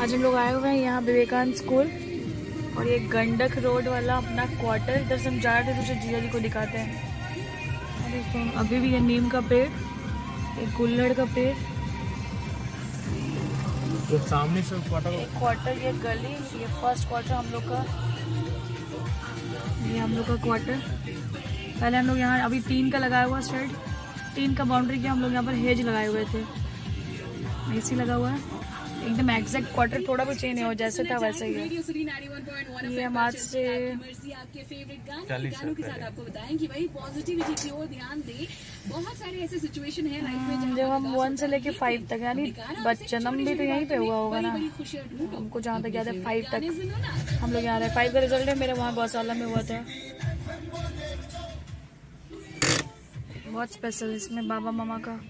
आज हम लोग आए हुए हैं यहाँ विवेकानंद स्कूल और ये गंडक रोड वाला अपना क्वार्टर इधर से हम जा रहे थे दूसरे जीजा जी को दिखाते हैं। अरे तो अभी भी ये नीम का पेड़ एक गुल्लड़ का पेड़। जो सामने से क्वार्टर एक क्वार्टर ये गली ये फ़र्स्ट क्वार्टर हम लोग का। ये हम लोग का क्वार्टर पहले हम लोग यहाँ अभी तीन का लगाया हुआ शेड तीन का बाउंड्री किया हम लोग यहाँ पर हेज लगाए हुए थे। एसी लगा हुआ है। एकदम एग्जैक्ट क्वार्टर थोड़ा भी चेंज नहीं हो जैसे था वैसे ही ये हम आज से चालीस साल पहले। आपको बताएँ कि भाई पॉजिटिविटी की ओर ध्यान दे। बहुत सारे ऐसे सिचुएशन है लाइफ में हम्म, जब हम वन से लेके फाइव तक यानी जन्म भी तो यहीं पे हुआ होगा ना। हमको जहाँ तक याद है फाइव तक। हम लोग यहाँ रहे फाइव का रिज़ल्ट है मेरे वहाँ गौशाला में हुआ था। बहुत स्पेशल इसमें बाबा मामा का।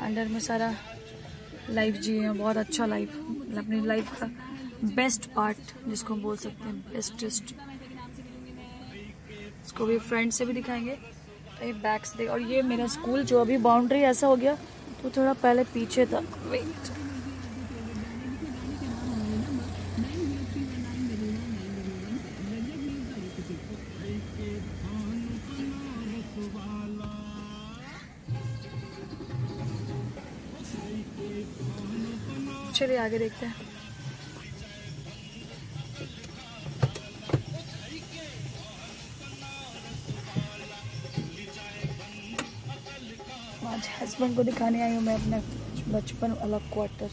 अंडर में सारा। लाइफ जी हैं, बहुत अच्छा लाइफ मतलब अपनी लाइफ का बेस्ट पार्ट जिसको हम बोल सकते हैं बेस्टेस्ट इसको भी फ्रेंड से भी दिखाएँगे ये बैक और ये मेरा स्कूल जो अभी बाउंड्री ऐसा हो गया तो थोड़ा पहले पीछे था। वेट चलिए आगे देखते हैं। आज हस्बैंड को दिखाने आई हूँ मैं अपना बचपन वाला क्वार्टर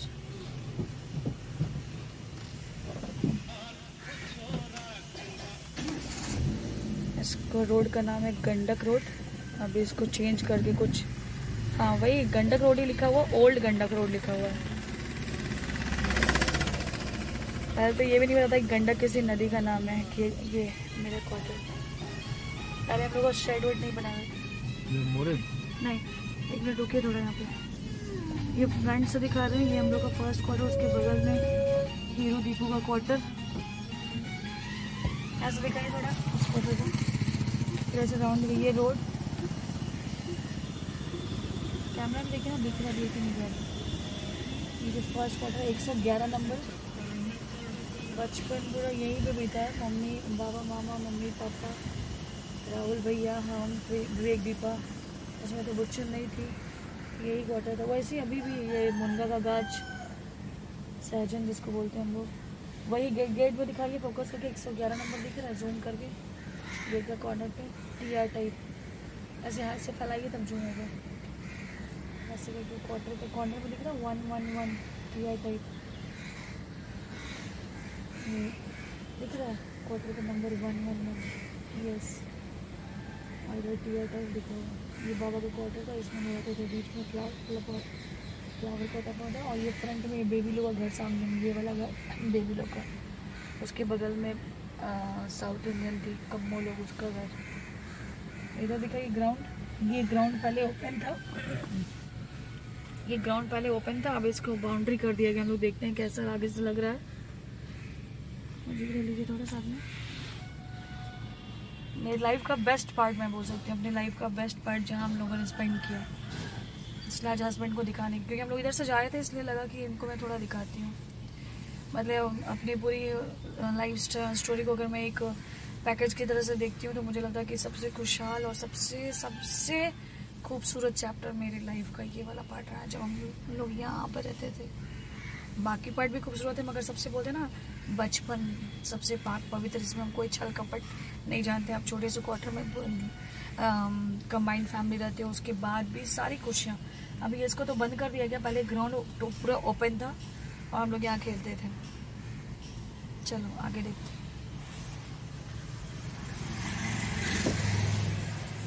इसको रोड का नाम है गंडक रोड अभी इसको चेंज करके कुछ हाँ वही गंडक रोड ही लिखा हुआ ओल्ड गंडक रोड लिखा हुआ है। पहले तो ये भी नहीं पता था कि गंडक किसी नदी का नाम है कि ये मेरे क्वार्टर पहले हम लोग शेड वेड नहीं बनाए नहीं एक मिनट रुकिए थोड़ा यहाँ पे। ये फ्रंट से दिखा रहे हैं ये हम लोग का फ़र्स्ट क्वार्टर उसके बगल में हीरो दीपू का क्वार्टर ऐसे दिखाइए थोड़ा उस क्वार्टर को। फिर ऐसे राउंड ये रोड कैमरा में देखिए ना दिख रहा है दिख नहीं रहा ये जो फ़र्स्ट क्वार्टर एक सौ ग्यारह नंबर बचपन पूरा यहीं पे बीता है। मम्मी, बाबा, मामा, मम्मी, पापा, राहुल भैया, हम विवेक, दीपा, उसमें तो बुच्चन नहीं थी। यही क्वार्टर था। वैसे अभी भी ये मुनगा का गाज सहजन जिसको बोलते हैं हम लोग, वही गेट गेट पर दिखाइए फोकस करके एक सौ ग्यारह नंबर दिख रहा है जूम करके गेट का कॉर्नर पे टी आर टाइप ऐसे हाथ से फैलाइए तब जूम होगा। ऐसे करके क्वार्टर के कॉर्नर पर दिख रहा है one one one T R type दिख रहा है क्वार्टर का number one one one yes और इधर टीयर टाइप दिखा हुआ है। ये बाबा का क्वार्टर था इसमें मेरा तो बीच में फ्लावर फ्लावर का टपा था, और ये फ्रंट में बेबी लोग का घर सामने ये वाला घर बेबी लोग का। उसके बगल में साउथ इंडियन थी कम्मो लोग, उसका घर। इधर दिखा, ये ग्राउंड ये ग्राउंड पहले ओपन था। ये ग्राउंड पहले ओपन था, अब इसको बाउंड्री कर दिया गया, हम लोग देखते हैं कैसा आगे से लग रहा है। मुझे लीजिए थोड़ा साथ में। मेरी लाइफ का बेस्ट पार्ट मैं बोल सकती हूँ, अपनी लाइफ का बेस्ट पार्ट जहाँ हम लोगों ने स्पेंड किया। इसलिए आज हस्बैंड को दिखाने क्योंकि हम लोग इधर से जा रहे थे, इसलिए लगा कि इनको मैं थोड़ा दिखाती हूँ। मतलब अपनी पूरी लाइफ स्टोरी को अगर मैं एक पैकेज की तरह से देखती हूँ तो मुझे लगता है कि सबसे खुशहाल और सबसे सबसे खूबसूरत चैप्टर मेरी लाइफ का ये वाला पार्ट रहा, जब हम लोग- यहाँ पर रहते थे। बाकी पार्ट भी खूबसूरत है मगर सबसे बोलते ना बचपन सबसे पाक पवित्र, जिसमें हम कोई छल कपट नहीं जानते, आप छोटे से क्वार्टर में कंबाइंड फैमिली रहते हो, उसके बाद भी सारी खुशियाँ। अभी इसको तो बंद कर दिया गया, पहले ग्राउंड तो पूरा ओपन था, और हम लोग यहाँ खेलते थे। चलो, आगे देखते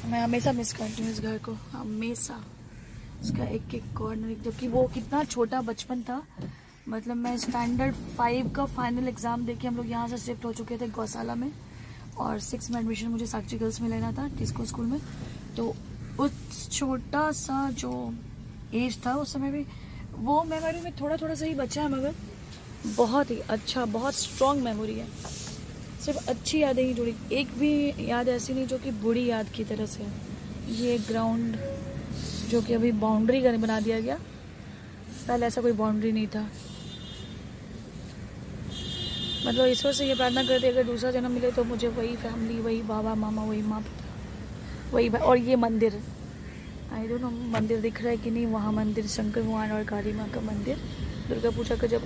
मैं हमेशा मिस करती हूँ इस घर को, हमेशा। उसका एक एक कॉर्नर जबकि वो कितना छोटा बचपन था मतलब मैं स्टैंडर्ड फाइव का फाइनल एग्ज़ाम देके हम लोग यहाँ से शिफ्ट हो चुके थे गौशाला में और सिक्स में एडमिशन मुझे साक्षी गर्ल्स में लेना था टिस्को स्कूल में। तो उस छोटा सा जो एज था उस समय भी, वो मेमोरी में थोड़ा थोड़ा सा ही बचा है मगर बहुत ही अच्छा बहुत स्ट्रॉन्ग मेमोरी है। सिर्फ़ अच्छी यादें ही जुड़ी। एक भी याद ऐसी नहीं जो कि बुरी याद की तरह से ये ग्राउंड जो कि अभी बाउंड्री बना दिया गया। पहले ऐसा कोई बाउंड्री नहीं था। मतलब ईश्वर से ये प्रार्थना करते अगर दूसरा जन्म मिले तो मुझे वही फैमिली वही बाबा, मामा, वही माँ पिता, वही और ये मंदिर। आई डोंट नो मंदिर दिख रहा है कि नहीं, वहाँ मंदिर, शंकर भगवान और काली माँ का मंदिर। दुर्गा पूजा का जब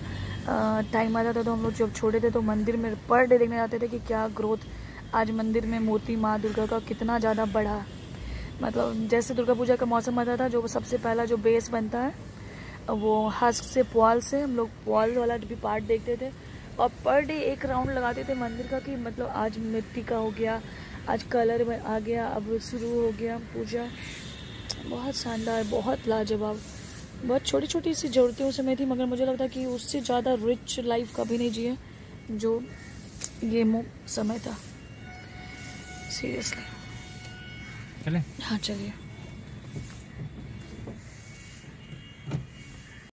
टाइम आता था तो हम लोग जब छोटे थे तो मंदिर में पर डे देखने जाते थे कि क्या ग्रोथ आज मंदिर में मूर्ति माँ दुर्गा का कितना ज़्यादा बढ़ा। मतलब जैसे दुर्गा पूजा का मौसम आता था, जो सबसे पहला जो बेस बनता है, वो हस्क से, पुआल से हम लोग पुआल वाला भी पार्ट देखते थे। और पर डे एक राउंड लगाते थे मंदिर का कि मतलब आज मिट्टी का हो गया आज कलर में आ गया अब शुरू हो गया पूजा। बहुत शानदार बहुत लाजवाब। बहुत छोटी छोटी सी ज़रूरतें उस समय थी मगर मुझे लगता कि उससे ज़्यादा रिच लाइफ कभी नहीं जिए जो ये मो समय था। सीरियसली चले। हाँ चलिए।